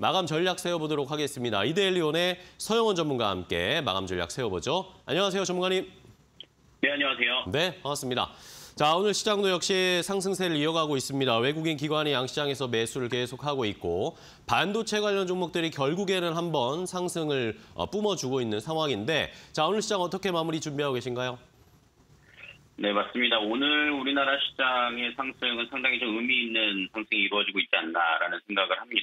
마감 전략 세워보도록 하겠습니다. 이데일리온의 서영원 전문가와 함께 마감 전략 세워보죠. 안녕하세요, 전문가님. 네, 안녕하세요. 네, 반갑습니다. 자, 오늘 시장도 역시 상승세를 이어가고 있습니다. 외국인 기관이 양시장에서 매수를 계속하고 있고 반도체 관련 종목들이 결국에는 한번 상승을 어, 뿜어주고 있는 상황인데 자, 오늘 시장 어떻게 마무리 준비하고 계신가요? 네, 맞습니다. 오늘 우리나라 시장의 상승은 상당히 좀 의미 있는 상승이 이루어지고 있지 않나라는 생각을 합니다.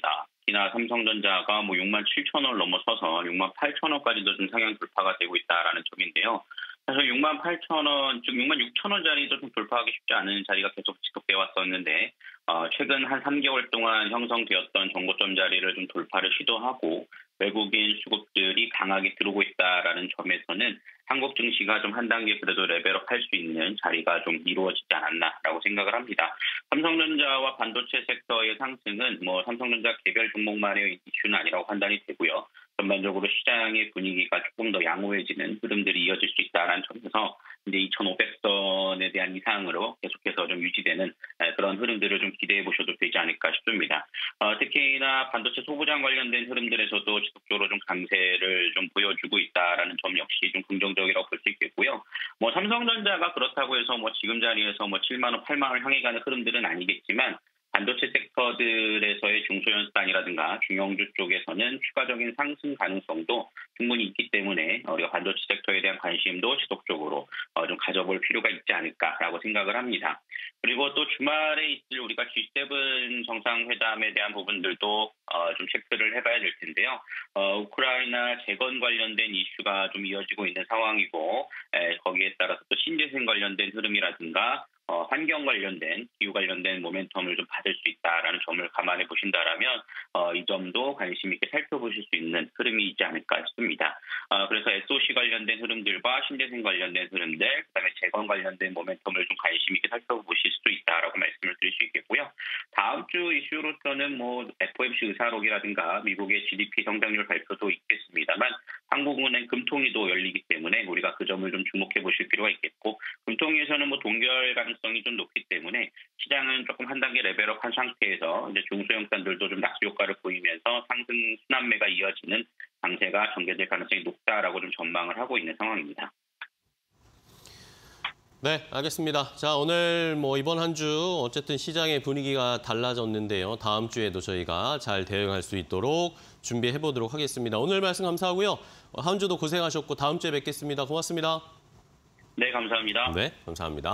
특히나 삼성전자가 뭐 6만 7천 원 넘어서서 6만 8천 원까지도 좀 상향 돌파가 되고 있다라는 점인데요. 사실 6만 8천 원, 즉 6만 6천 원짜리도 좀 돌파하기 쉽지 않은 자리가 계속 지속되어 왔었는데 어, 최근 한 3개월 동안 형성되었던 정고점 자리를 좀 돌파를 시도하고 외국인 수급들이 강하게 들어오고 있다라는 점에서는 한국 증시가 좀 한 단계 그래도 레벨업 할 수 있는 자리가 좀 이루어지지 않았나라고 생각을 합니다. 삼성전자와 반도체 섹터의 상승은 뭐 삼성전자 개별 종목만의 이슈는 아니라고 판단이 되고요. 전반적으로 시장의 분위기가 조금 더 양호해지는 흐름들이 이어질 수 있다는 점에서 이제 2,500선에 대한 이상으로 계속해서 좀 유지되는 그런 흐름들을 좀 기대해 보셔도 되지 않을까 싶습니다. 어, 특히나 반도체 소부장 관련된 흐름들에서도 지속적으로 좀 강세를 좀 보여주고 있다라는 점 역시 좀 긍정적이라고 볼 수. 뭐 삼성전자가 그렇다고 해서 뭐 지금 자리에서 뭐 7만 원, 8만 원 향해 가는 흐름들은 아니겠지만 섹터들에서의 중소연산이라든가 중형주 쪽에서는 추가적인 상승 가능성도 충분히 있기 때문에 우리가 반도체 섹터에 대한 관심도 지속적으로 어, 좀 가져볼 필요가 있지 않을까라고 생각을 합니다. 그리고 또 주말에 있을 우리가 G7 정상회담에 대한 부분들도 어, 좀 체크를 해봐야 될 텐데요. 어, 우크라이나 재건 관련된 이슈가 좀 이어지고 있는 상황이고 거기에 따라서 또 신재생 관련된 흐름이라든가 어, 환경 관련된 기후 관련된 모멘텀을 좀 받을 수 있다라는 점을 감안해 보신다라면 어, 이 점도 관심 있게 살펴보실 수 있는 흐름이 있지 않을까 싶습니다. 어, 그래서 SOC 관련된 흐름들과 신재생 관련된 흐름들, 그다음에 재건 관련된 모멘텀을 좀 관심 있게 살펴보실 수 있다라고 말씀을 드릴 수 있겠고요. 다음 주 이슈로서는 뭐 FOMC 의사록이라든가 미국의 GDP 성장률 발표도 있겠습니다만 한국은행 금통위도 열리기 때문에 우리가 그 점을 좀 주목해 보실 필요가 있겠고 금통위에서는 뭐 동결 가능성이 좀 높기 때문에 시장은 조금 한 단계 레벨업한 상태에서 이제 중소형단들도 좀 낙수 효과를 보이면서 상승 순환매가 이어지는 강세가 전개될 가능성이 높다라고 좀 전망을 하고 있는 상황입니다. 네, 알겠습니다. 자, 오늘 뭐 이번 한 주 어쨌든 시장의 분위기가 달라졌는데요. 다음 주에도 저희가 잘 대응할 수 있도록 준비해 보도록 하겠습니다. 오늘 말씀 감사하고요. 한 주도 고생하셨고 다음 주에 뵙겠습니다. 고맙습니다. 네, 감사합니다. 네, 감사합니다.